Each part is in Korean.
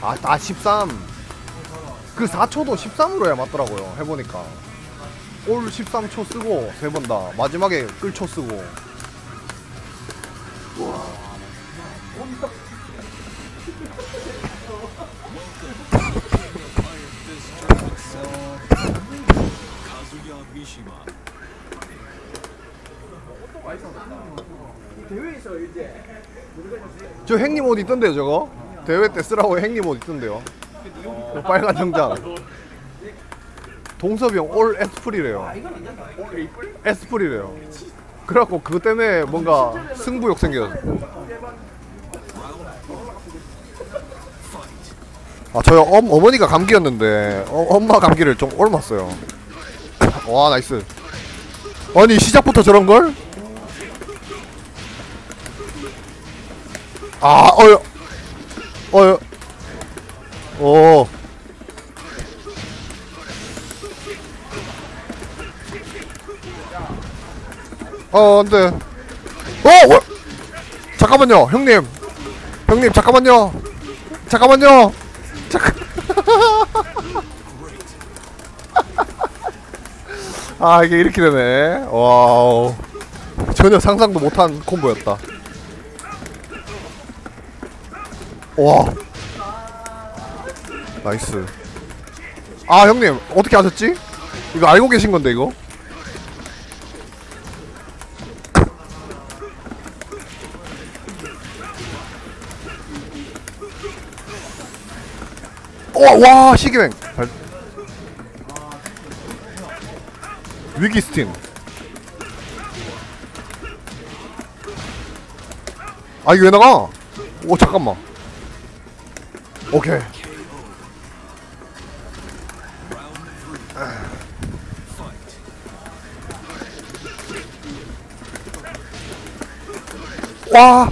아, 다 13. 그 4초도 13으로 해야 맞더라고요. 해보니까. 올 13초 쓰고, 세 번 다. 마지막에 끌초 쓰고. 저 행님 옷 있던데요, 저거? 대회 때 쓰라고 행님 옷 있던데요. 저 빨간 정장. 동섭이 형 올 에스프리래요. 에스프리래요. 그래갖고 그것 때문에 뭔가 승부욕 생겨요. 아, 저희 엄, 어머니가 감기였는데 어, 엄마 감기를 좀 옮았어요. 와, nice. 아니, 시작부터 저런 걸? 아, 어여. 어여. 오. 어, 안 돼. 어! 어! 잠깐만요, 형님. 형님, 잠깐만요. 잠깐만요. 잠깐. 아, 이게 이렇게 되네. 와우. 전혀 상상도 못한 콤보였다. 와. nice. 아, 형님, 어떻게 하셨지? 이거 알고 계신 건데, 이거? 와, 와, 시계맹. 발... 위기 스팀. 아, 이거 왜 나가? 오, 잠깐만. 오케이. 와.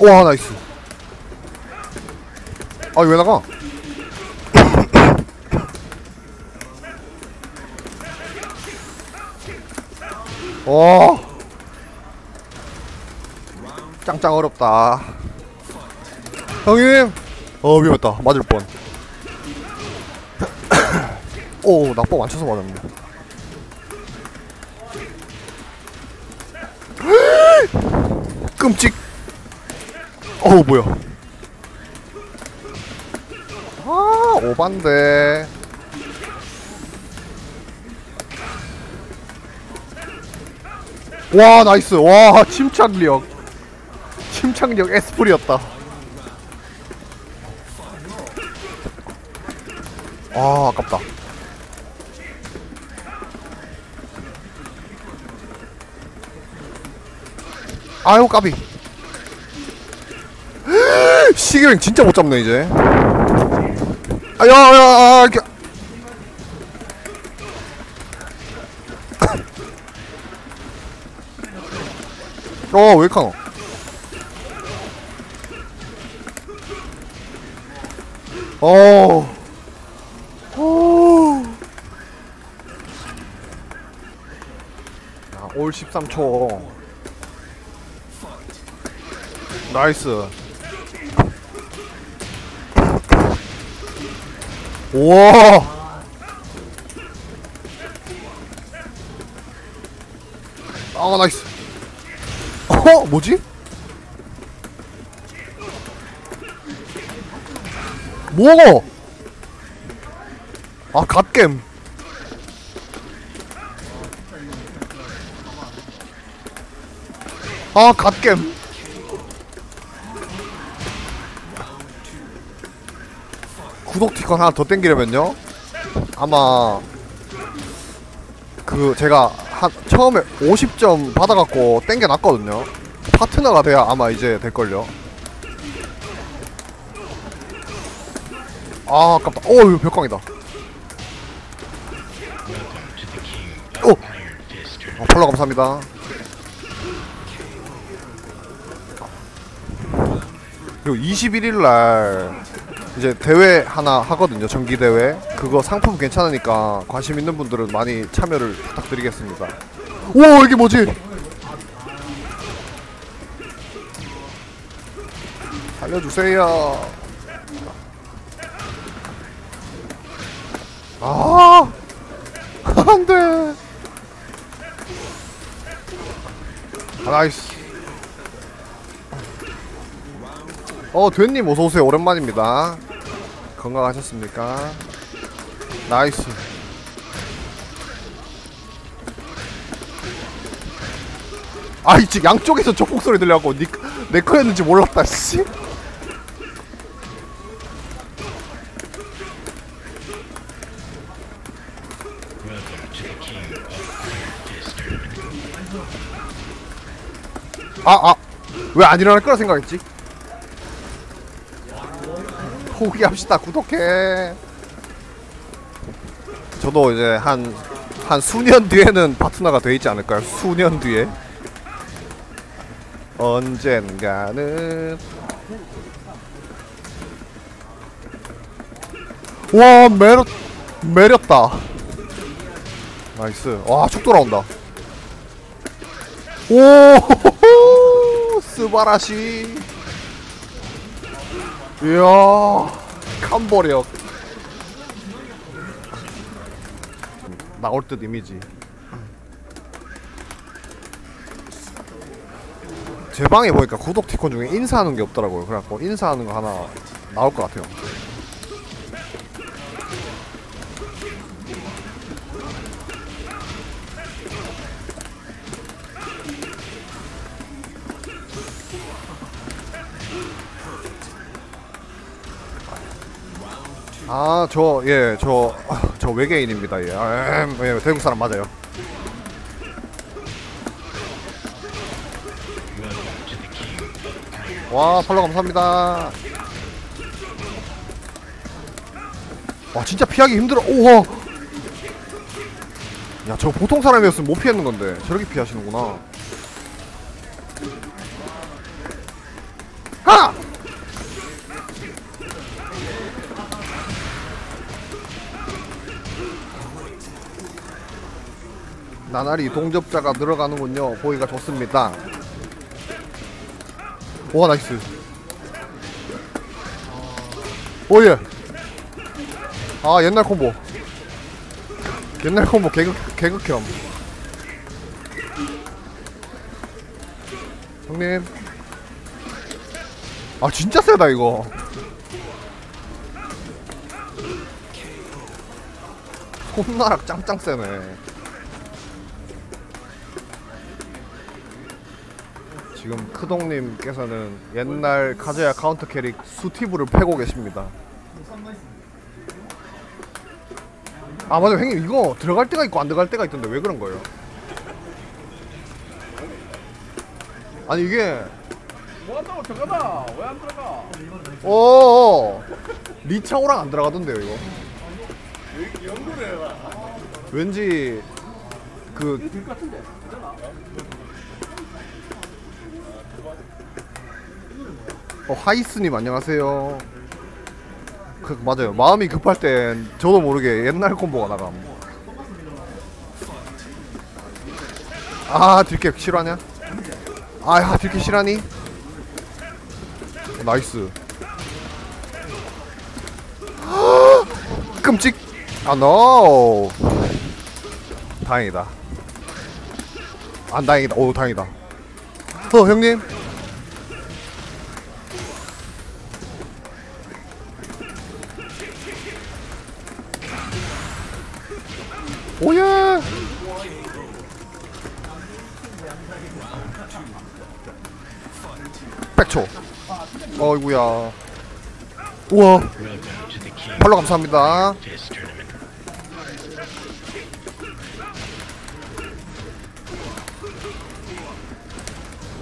와 나이스 아왜 나가 와 짱짱 어렵다. 형님! 어 위험했다. 맞을 뻔. 오 낙법 맞춰서 맞았네. 끔찍. 어우 뭐야. 아 오반데 와 나이스. 와 침착력 침착력 에스프리였다. 아 아깝다. 아유 까비. 시계랭 진짜 못 잡네 이제. 아야야야 이렇게 하노 어. 오. 야, 올 13초. 나이스. 우와. 아, 나이스. 어, 뭐지? 뭐고? 아, 갓겜. 아, 갓겜. 구독 티콘 하나 더 땡기려면요. 아마 그 제가 한 처음에 50점 받아갖고 땡겨놨거든요. 파트너가 돼야 아마 이제 될걸요. 아 아깝다 오 이거 벽광이다 오! 아, 폴로 감사합니다 그리고 21일 날 이제 대회 하나 하거든요. 정기 대회. 그거 상품 괜찮으니까 관심 있는 분들은 많이 참여를 부탁드리겠습니다. 오 이게 뭐지? 알려주세요. 아 안돼. 아, 나이스. 어, 된님 어서오세요. 오랜만입니다. 건강하셨습니까? 나이스. 아이, 지 양쪽에서 조폭 소리 들려갖고 니, 내 거였는지 몰랐다, 씨. 아, 아. 왜 안 일어날 거라 생각했지? 포기합시다. 구독해. 저도 이제 한, 한 수년 뒤에는 파트너가 돼 있지 않을까요? 수년 뒤에. 언젠가는. 와, 매력, 매렸다. nice. 와, 쭉 돌아온다. 오, すばらし. 이야, 캄버력. 나올 듯 이미지. 제 방에 보니까 구독 티콘 중에 인사하는 게 없더라고요. 그래갖고 인사하는 거 하나 나올 것 같아요. 아, 저, 예, 저, 저 외계인입니다. 예, 아, 음, 예 대국 사람 맞아요. 와, 팔로 감사합니다. 와, 진짜 피하기 힘들어. 우와. 야, 저 보통 사람이었으면 못 피했는 건데 저렇게 피하시는구나. 나날이 동접자가 늘어가는군요. 보기가 좋습니다. 와 nice. oh yeah. 아 옛날 콤보. 옛날 콤보 개극 개극혐. 형님. 아 진짜 세다 이거. 손나락 짱짱 세네. 지금 크동님께서는 옛날 카즈야 카운터 캐릭 스티브를 패고 계십니다. 아 맞아 형님 이거 들어갈 때가 있고 안 들어갈 때가 있던데 왜 그런 거예요? 아니 이게 뭐 한다고 들어가다 왜안 들어가? 어 리차오랑 안 들어가던데요 이거. 왠지 그 될 것 같은데. 괜찮아? 어, 하이스님 안녕하세요. 그 맞아요. 마음이 급할 땐 저도 모르게 옛날 콤보가 나감. 아 들깨 실화냐? 아야 들깨 실화니? 어, 나이스. 끔찍. 아 노. 다행이다. 안 다행이다. 오 다행이다. 어 형님. 오예! 백초. 어이구야. 우와. 팔로 감사합니다.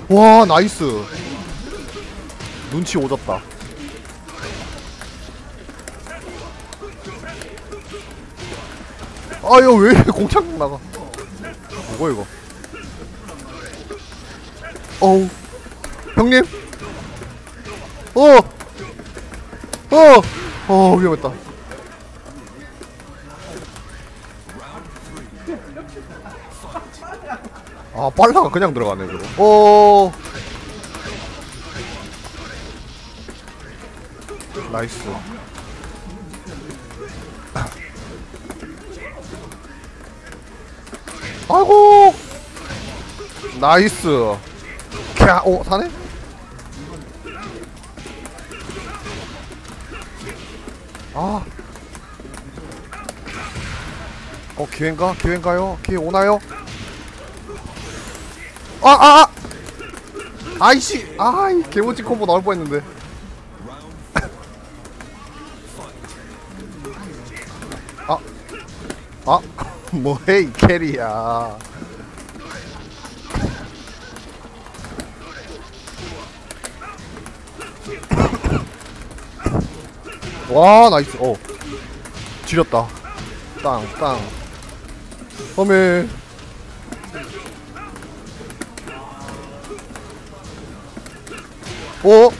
와 나이스. 눈치 오졌다. 아 이거 왜 이렇게 공창 나가? 뭐야 이거? 어우. 형님? 어! 어! 어 위험했다. 아 빨라가 그냥 들어가네 저거. 어! 나이스 아이고 nice 캬, 오 사네? 아. 어 기회인가? 기회인가요? 기회 오나요? 아, 아, 아! 아이씨! 아이, 개멋진 콤보 나올 뻔 했는데. 뭐해, 이 캐리야. 와, 나이스. 어. 지렸다. 땅, 땅. 험해. 어,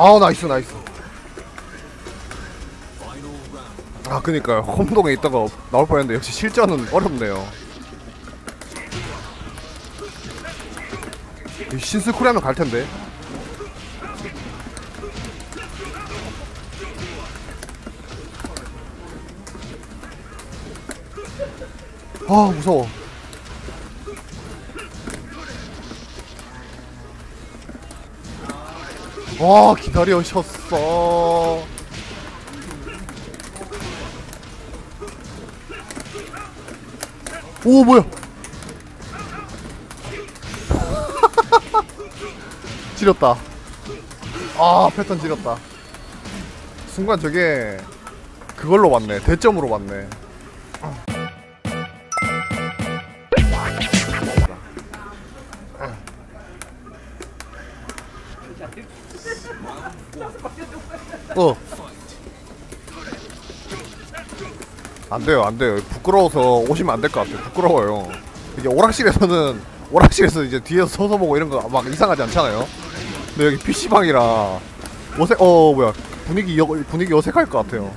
아, nice, nice. 아, 그니까요. 홈동에 있다가 나올 뻔했는데 역시 실전은 어렵네요. 이 신스쿠리하면 갈 텐데. 아 무서워. 와 기다려셨어. 오 뭐야? 지렸다. 아 패턴 지렸다. 순간 저게 그걸로 왔네. 대점으로 왔네. 어. 안 돼요, 안 돼요. 부끄러워서 오시면 안 될 것 같아요. 부끄러워요. 이게 오락실에서는 오락실에서 이제 뒤에서 서서 보고 이런 거 막 이상하지 않잖아요. 근데 여기 PC방이라 어색, 어, 뭐야. 분위기, 여, 분위기 어색할 것 같아요.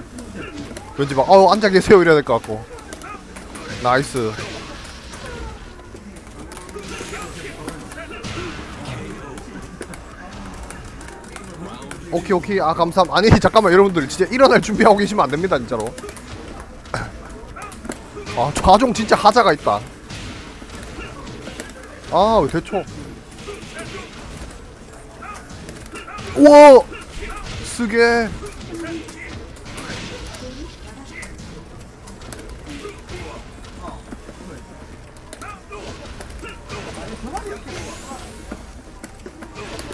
왠지 막, 어, 앉아 계세요. 이래야 될 것 같고. nice. 오케이 오케이. 아 감사함. 아니 잠깐만 여러분들. 진짜 일어날 준비하고 계시면 안 됩니다 진짜로. 아 좌종 진짜 하자가 있다. 아왜 대초. 우와! 쓰게.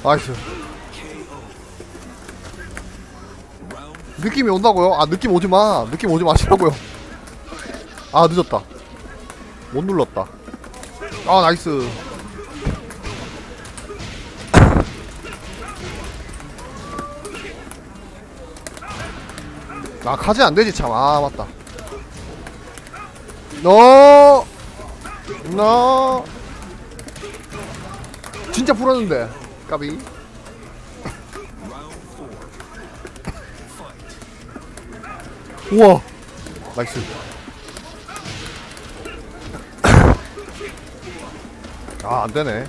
nice 느낌이 온다고요? 아 느낌 오지마. 느낌 오지 마시라고요. 아 늦었다. 못 눌렀다. 아 nice. 아 가지 안되지 참 아 맞다. 너! 너! 진짜 풀었는데 까비 우와. 나이스. 아 안되네.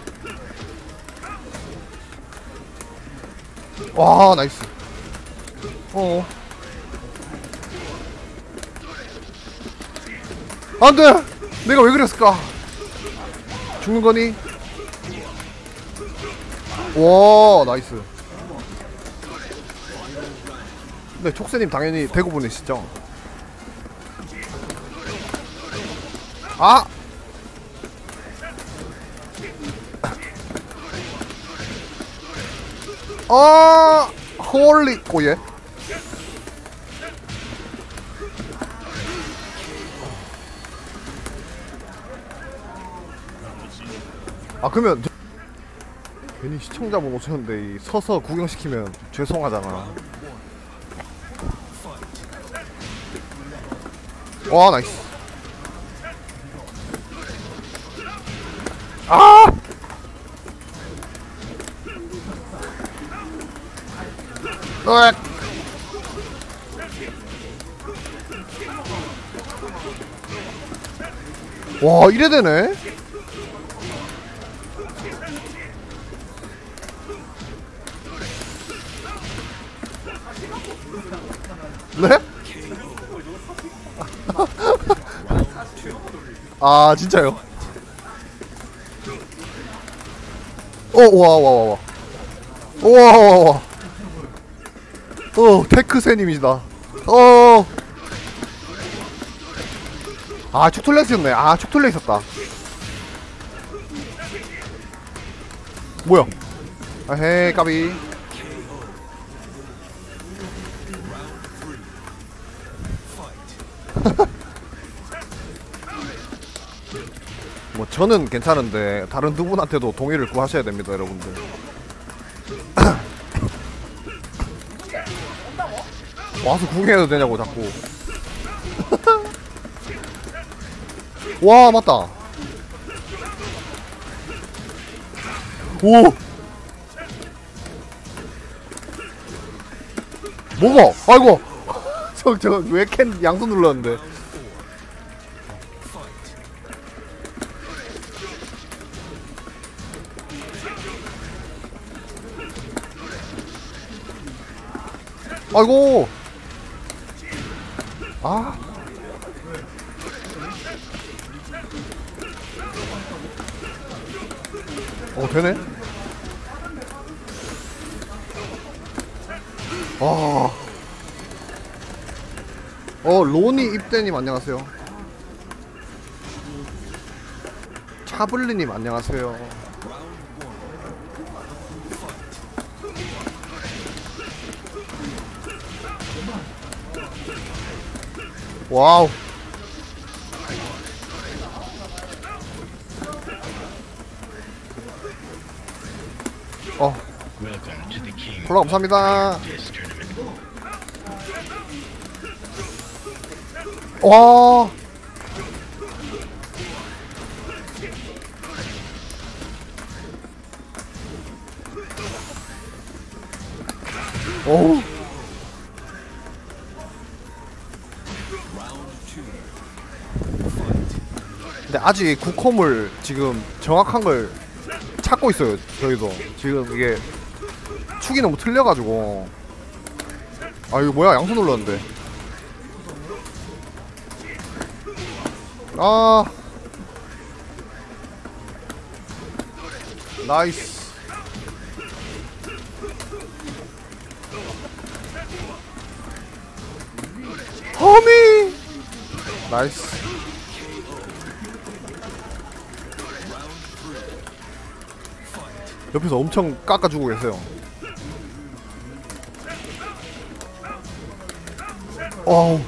와 나이스. 어. 안돼! 내가 왜 그랬을까? 죽는 거니? 와 나이스 네, 촉새님 당연히 대구 분이시죠? 아! 아! 홀리 꼬예 아 그러면 저- 괜히 시청자분 오셨는데 이 서서 구경시키면 죄송하잖아 와 나이스. 아! 으악 와 이래되네? 아 진짜요? 어와와와와. 와와와. 어 테크세님이시다. 어. 아 축툴레 있었네. 아 있었다. 뭐야? 아헤 까비 저는 괜찮은데 다른 두 분한테도 동의를 구하셔야 됩니다 여러분들. 와서 구경해도 되냐고 자꾸. 와 맞다. 오! 뭐가? 아이고. 저저왜 캔 양손 눌렀는데 아이고. 아. 어 되네. 아. 어 로니 입대님 안녕하세요. 차블리님 안녕하세요 와우 어 콜라 감사합니다. 와 아직 국콤을 지금 정확한 걸 찾고 있어요 저희도. 지금 이게 축이 너무 틀려가지고. 아 이거 뭐야? 양손 눌렀는데. 아. nice. 허미! 나이스 옆에서 엄청 깎아주고 계세요. 어우.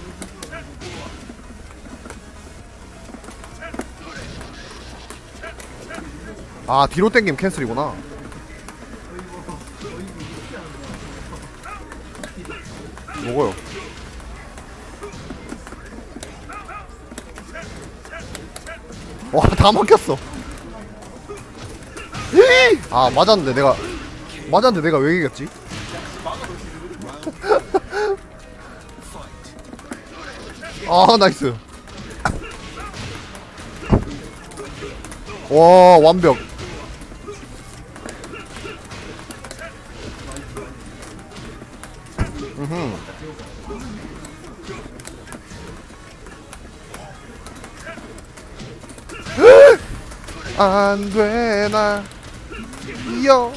아 뒤로 땡김 캔슬이구나. 뭐고요. 와다 에이! 아 맞았는데 내가 맞았는데 내가 왜 이겼지? 아 나이스 와 완벽 음흠. 안 되나 요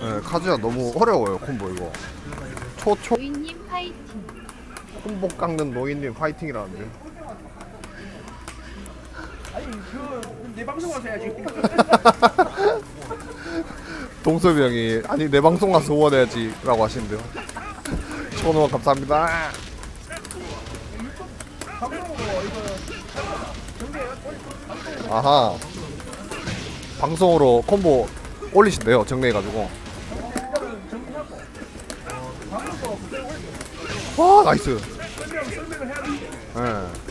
네, 카즈야 너무 어려워요 콤보 이거. 초초. 노인님 파이팅. 콤보 깎는 노인님 화이팅이라는데. 아니 그내 방송 와서 해야지. 동섭이 형이 아니 내 방송 가서 후원해야지 라고 하시는데요. 천원 감사합니다. 아하 방송으로 콤보 올리신대요 정리해가지고. 와 nice. 예.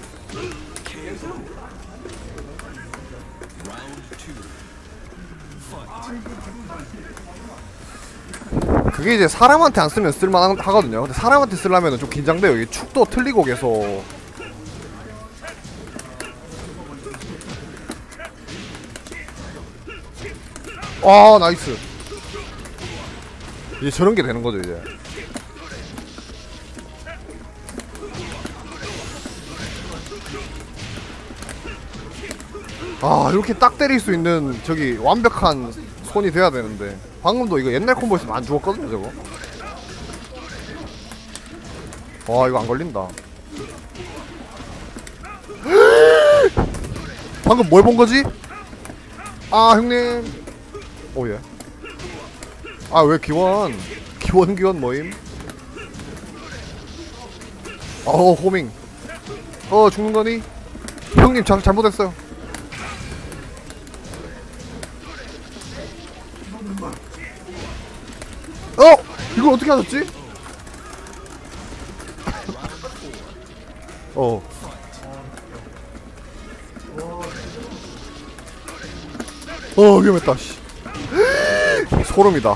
그게 이제 사람한테 안 쓰면 쓸만하거든요. 근데 사람한테 쓰려면 좀 긴장돼요. 이게 축도 틀리고 계속. 아 nice. 이제 저런 게 되는 거죠 이제. 아 이렇게 딱 때릴 수 있는 저기 완벽한 손이 돼야 되는데 방금도 이거 옛날 콤보였으면 안 죽었거든요 저거 와 이거 안 걸린다 방금 뭘 본 거지? 아 형님 오예 아 왜 기원 기원 기원 모임 어 호밍 어 죽는 거니? 형님 잘, 잘못했어요 어! 이걸 어떻게 하셨지? 어. 어, 위험했다, 씨. 소름이다.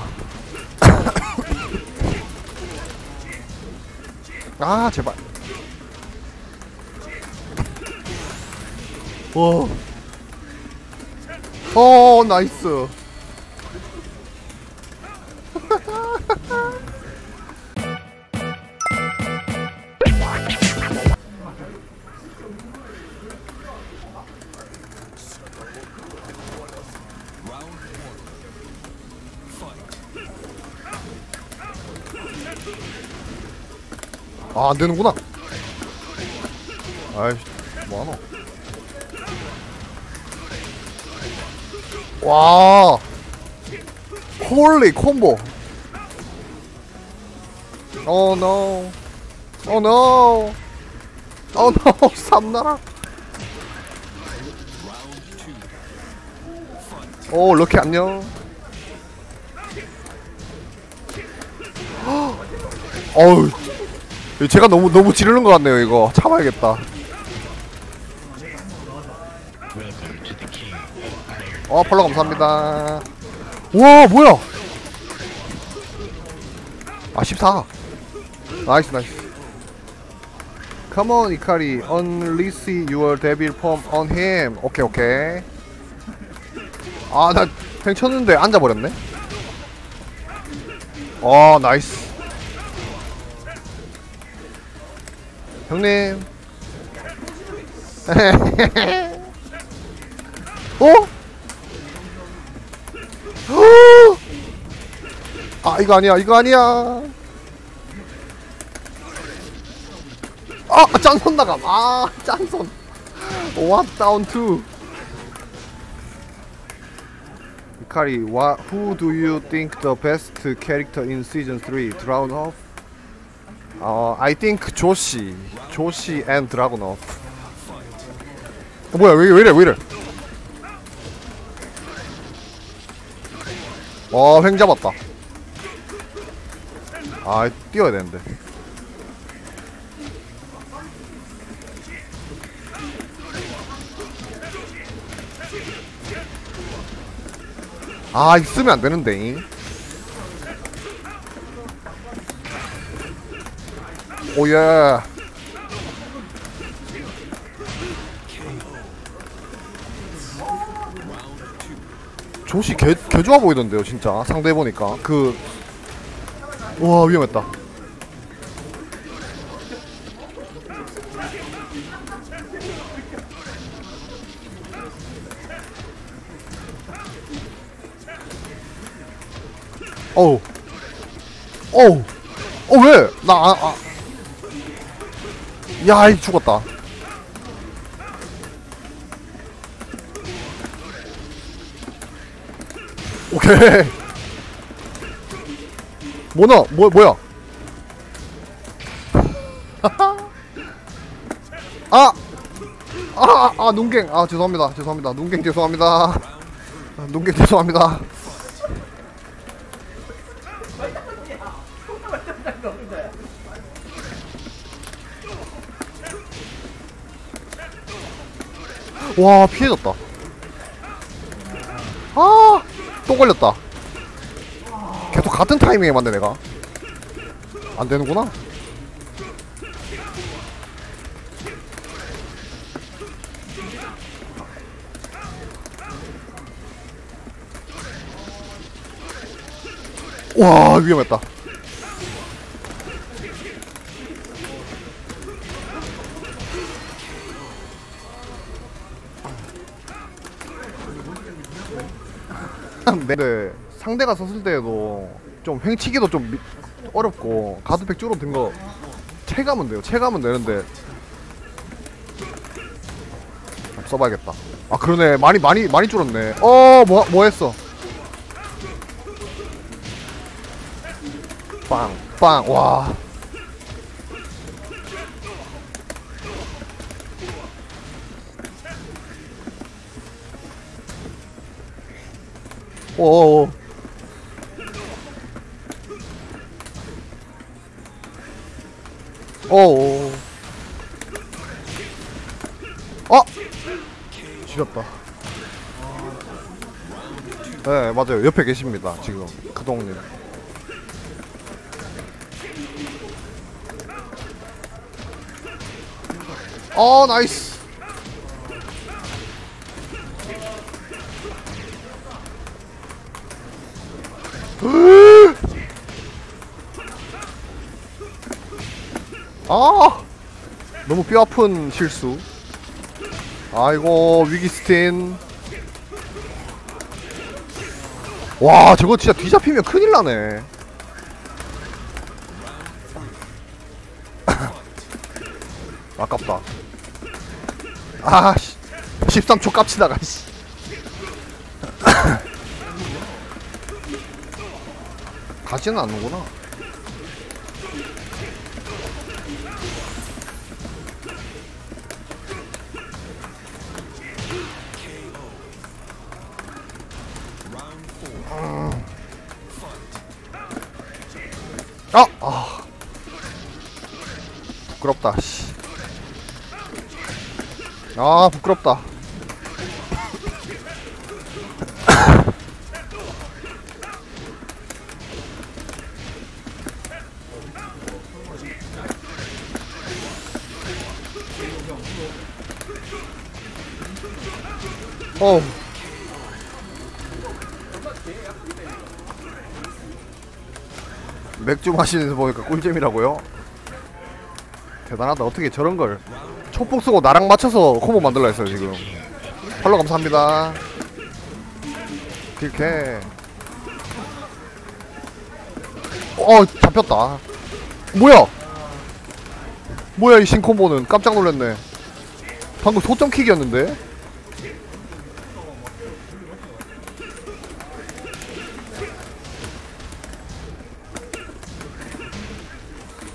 아, 제발. 와. 어, 나이스. 아, 안 되는구나. 아이씨, 뭐하노? 와, 홀리 콤보. 오 노. 오 노. 오 노. 삼나라. 오, 럭키 안녕. 어우, 제가 너무 너무 지르는 것 같네요. 이거 참아야겠다. 어, follow 감사합니다. 와, 뭐야? 아, 14. nice, nice. Come 이카리. Unleash your devil form on him. 오케이, 오케이. 아, 나 팽 쳤는데 앉아버렸네. 어, 나이스. 형님. 어? 아 이거 아니야 이거 아니야 아 짠손 나감 아 짠손 What down to Ikari who do you think the best character in season 3 Dragunov 어 I think 조시 조시 and Dragunov 어, 뭐야 왜, 왜 이래 왜 이래 어, 횡 잡았다. 아, 뛰어야 되는데. 아, 있으면 안 되는데. 오예. 조시 개, 개 좋아 보이던데요, 진짜. 상대 보니까. 그. 와, 위험했다. 야, 이 죽었다. 오케이. 뭐나? 뭐 뭐야? 아! 아, 아, 아, 눈갱. 아, 죄송합니다. 죄송합니다. 눈갱 죄송합니다. 아, 눈갱 죄송합니다. 와, 피해졌다. 아! 또 걸렸다 계속 같은 타이밍에 맞네 내가 안 되는구나 와 위험했다 상대가 섰을 때에도 좀 횡치기도 좀 미- 어렵고 가드팩 줄어든 거 체감은 돼요. 체감은 되는데 좀 써봐야겠다. 아 그러네. 많이 많이 많이 줄었네. 어 뭐 뭐 했어? 빵빵와. 오오오 오오 어! 지렸다. 네 맞아요. 옆에 계십니다 지금. 그동님 어 나이스 아! 너무 뼈 아픈 실수. 아이고 위기스틴. 와 저거 진짜 뒤잡히면 큰일 나네. 아깝다. 아씨. 13초 깝치다가 씨. 가지는 않는구나 부끄럽다, 씨. 아, 부끄럽다. 어우. 맥주 마시는 거 보니까 꿀잼이라고요? 대단하다. 어떻게 저런 걸 촉복 쓰고 나랑 맞춰서 콤보 만들라 했어요 지금. 팔로 감사합니다. 이렇게. 어 잡혔다. 뭐야? 뭐야 이 신콤보는? 깜짝 놀랐네. 방금 소점킥이었는데?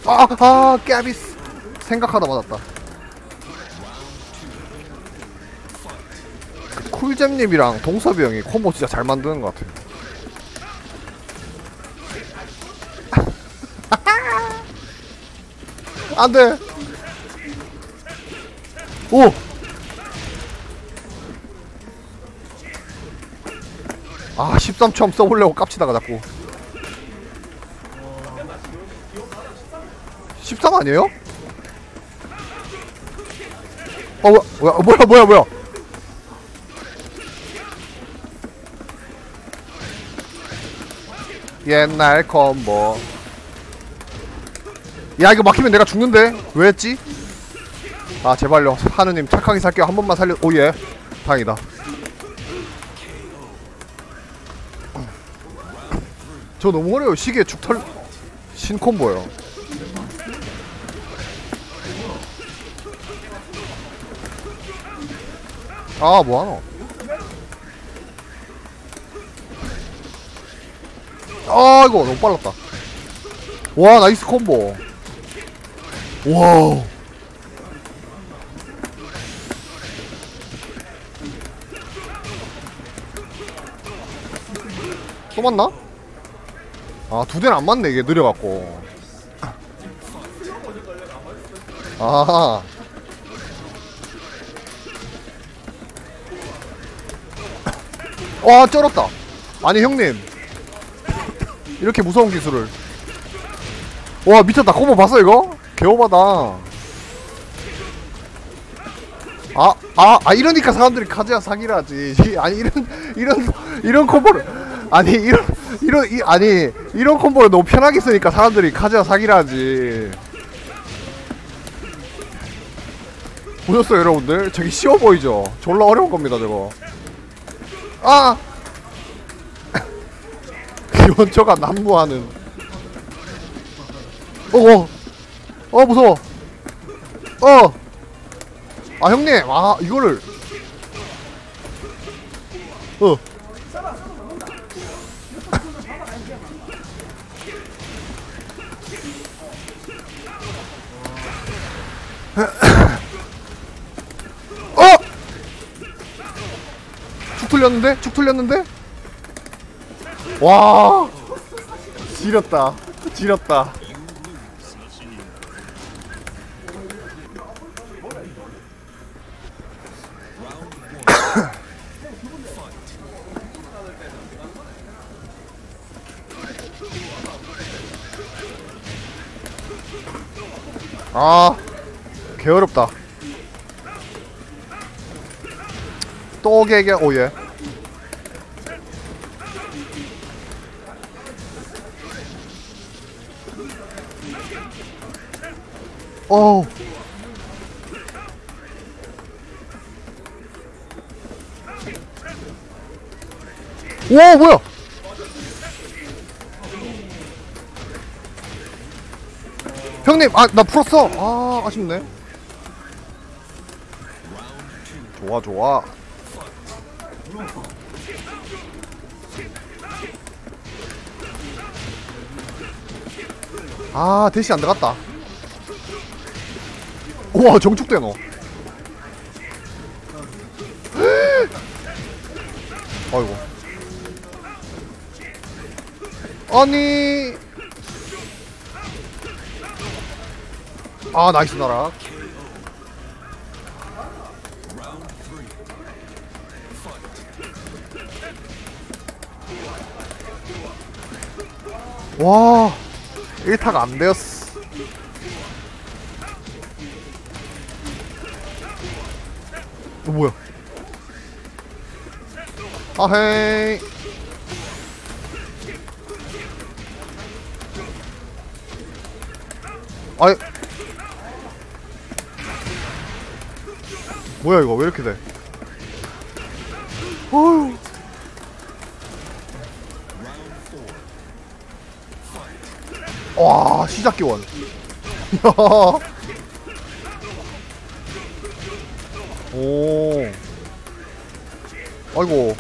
아, 아, 깨비스. 생각하다 맞았다. 그 쿨잼님이랑 동섭이 형이 콤보 진짜 잘 만드는 것 같아요. 안 돼. 오. 아, 13초 한번 써보려고 깝치다가 자꾸. 13 아니에요? 어, 뭐, 뭐야, 뭐야, 뭐야, 뭐야. 옛날 콤보. 야, 이거 막히면 내가 죽는데? 왜 했지? 아, 제발요. 하느님, 착하게 살게요. 한 번만 살려, 오, 예. 다행이다. 저 너무 어려요. 시계 죽털, 신콤보요. 아 뭐하노? 아 이거 너무 빨랐다. 와 나이스 콤보. 와우. 또 맞나? 아 두 대는 안 맞네 이게 느려갖고. 아하 와 쩔었다. 아니 형님. 이렇게 무서운 기술을. 와 미쳤다. 콤보 봤어 이거? 개오바다. 아, 아, 아 이러니까 사람들이 카즈야 사기라지. 이- 아니 이런 이런 이런 콤보를 아니 이런 이런 이, 아니 이런 콤보를 너무 편하게 쓰니까 사람들이 카즈야 사기라지. 보셨어요 여러분들? 저기 쉬워 보이죠? 졸라 어려운 겁니다 저거 아! 기원초가 난무하는. 어어. 어 무서워. 어 아 형님. 아 이거를. 어 어! 축 틀렸는데? 축 틀렸는데? 와 지렸다 지렸다 아 개어렵다 또 개개 오예 오 뭐야? 형님 아 나 풀었어. 아 아쉽네. 좋아 좋아. 아 대시 안 들어갔다. 우 와 정축대 너. 아이고. 아니. 아 나이스 나락 와 1타가 안 되었어 어 뭐야? 아헤이. 아이. 뭐야 이거? 왜 이렇게 돼? 어휴. 와 시작 기원 오. 아이고.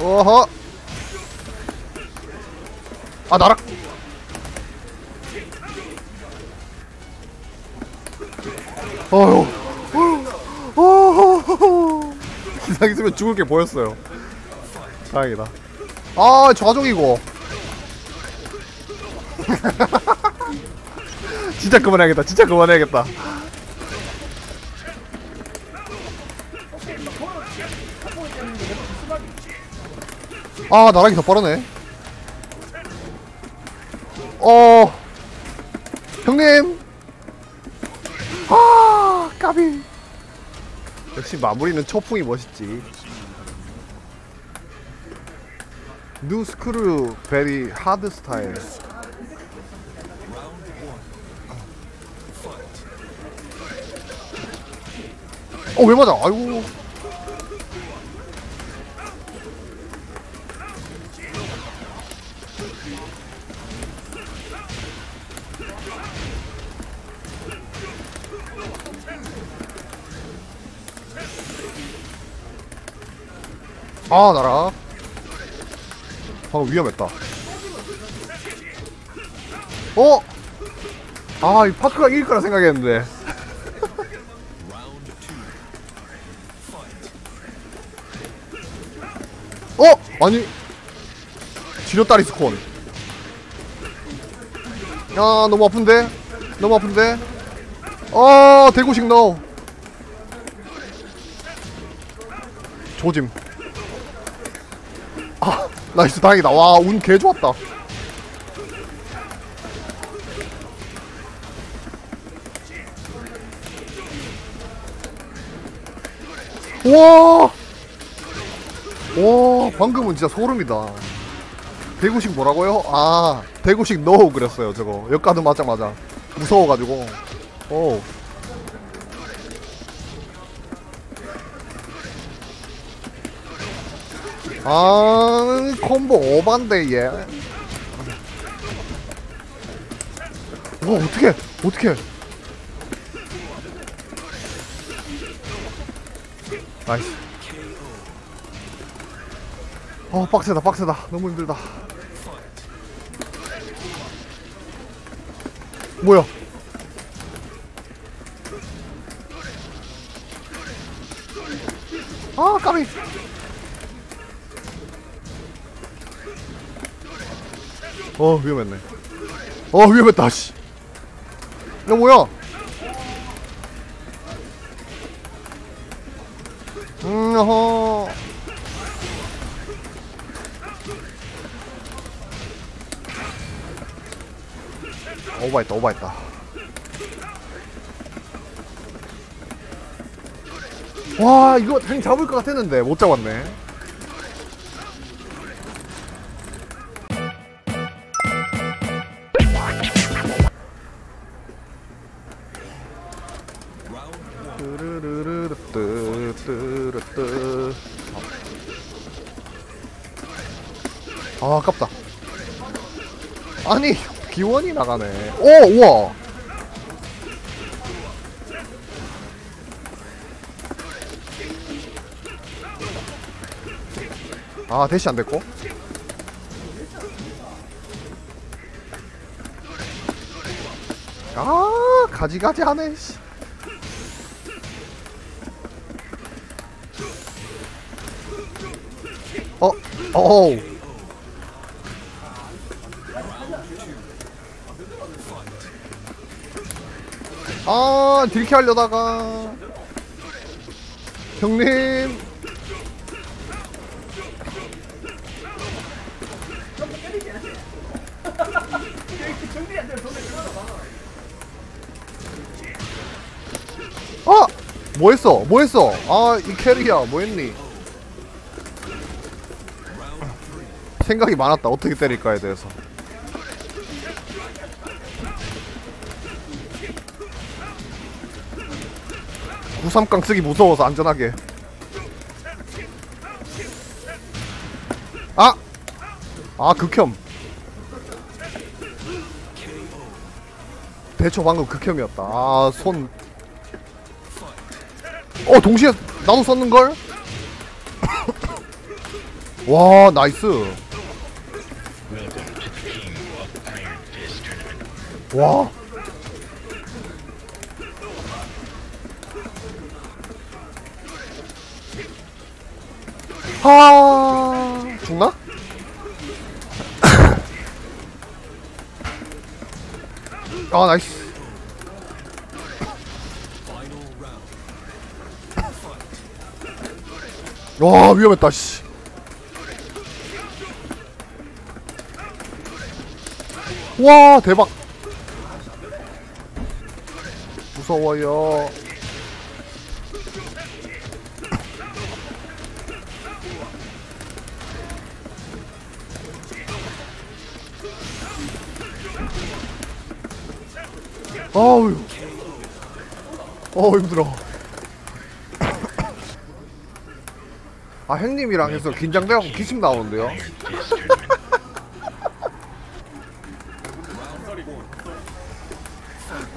어허. 아 나락. 어휴. 기상 있으면 죽을 게 보였어요. 다행이다. 아 좌종이고 진짜 그만해야겠다. 진짜 그만해야겠다. 아 나락이 더 빠르네. 어. 형님. 아 까비. 역시 마무리는 초풍이 멋있지. 뉴 스크루 베리 하드 스타일 어 왜 맞아? 아이고. 아 나라. 방금 위험했다. 어? 아이 파크가 이길 거라 생각했는데 아니. 지렸다리 스콘. 야 너무 아픈데? 너무 아픈데? 어 대구식 넣어. 조짐. 아 nice 다행이다. 와 운 개 좋았다. 와, 와, 방금은 진짜 소름이다. 대구식 뭐라고요? 아, 대구식 노우 그랬어요, 저거. 역가드 맞자마자. 무서워가지고. 오. 아, 콤보 오반데, 얘. 와, 어떻게, 어떻게. 나이스. 어, 빡세다, 빡세다. 너무 힘들다. 뭐야? 아, 까비. 어, 위험했네. 어, 위험했다, 씨. 이거 뭐야? 음, 허. 오버했다, 오버했다. 와, 이거 당 잡을 것 같았는데 못 잡았네. 아, 아깝다. 아니, 기원이 나가네. 오, 우와. 아, 대시 안 됐고. 아, 가지가지 하네, 씨. 어, 어우. 아, 딜캐 하려다가. 형님. 아! 뭐 했어? 뭐 했어? 아, 이 캐리야, 뭐 했니? 생각이 많았다. 어떻게 때릴까에 대해서. 구삼깡 쓰기 무서워서 안전하게. 아! 아, 극혐. 대처 방금 극혐이었다. 아, 손 어 동시에 나도 썼는걸? 와 nice Welcome 하... 죽나? 아 나이스. 와 위험했다 씨. 와 대박. 무서워요 아우 어 힘들어 아 형님이랑 해서 긴장돼갖고 기침 나오는데요.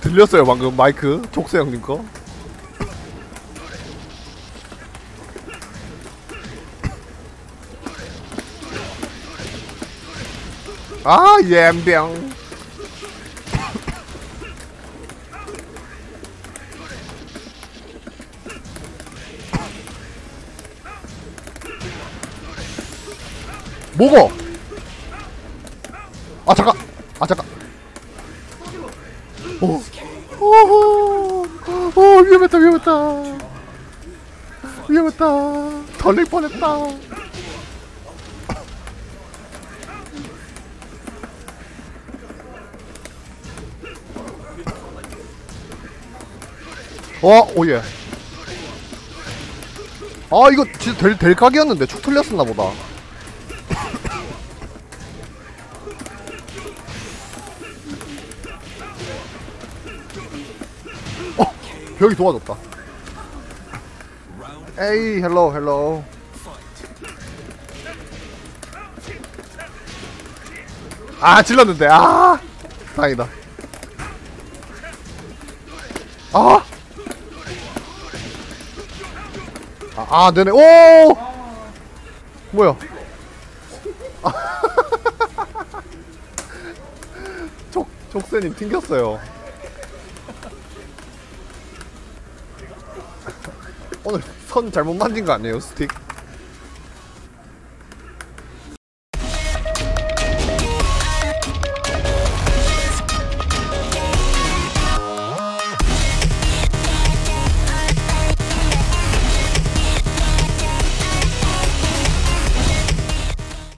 들렸어요 방금 마이크 족세 형님 거 아, 옌병. 뭐고? 아, 잠깐. 아, 잠깐. 오. 오호. 위험했다 덜릴 뻔했다 어 오예 아 이거 진짜 될, 될 각이었는데 축 틀렸었나 보다 벽이 도와줬다. 에이 헬로 헬로. 아 질렀는데. 아 다행이다. 아. 아, 아 네네. 오! 뭐야? 족 족세님 튕겼어요 선 잘못 만진 거 아니에요 스틱